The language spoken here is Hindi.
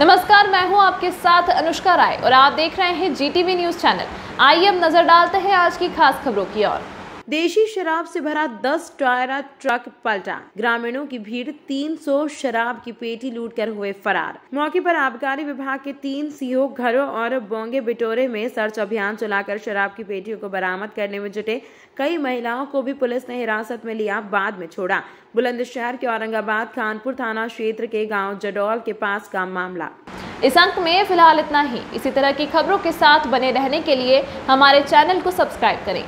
नमस्कार, मैं हूँ आपके साथ अनुष्का राय और आप देख रहे हैं जीटीवी न्यूज़ चैनल आइए अब नज़र डालते हैं आज की खास खबरों की ओर। देशी शराब से भरा 10 टायरा ट्रक पलटा। ग्रामीणों की भीड़ 300 शराब की पेटी लूटकर हुए फरार। मौके पर आबकारी विभाग के तीन सीओ घरों और बोंगे बिटोरे में सर्च अभियान चलाकर शराब की पेटियों को बरामद करने में जुटे कई महिलाओं को भी पुलिस ने हिरासत में लिया, बाद में छोड़ा। बुलंदशहर के औरंगाबाद, कानपुर थाना क्षेत्र के गाँव जडौल के पास का मामला। इस अंक में फ़िलहाल इतना ही। इसी तरह की खबरों के साथ बने रहने के लिए हमारे चैनल को सब्सक्राइब करें।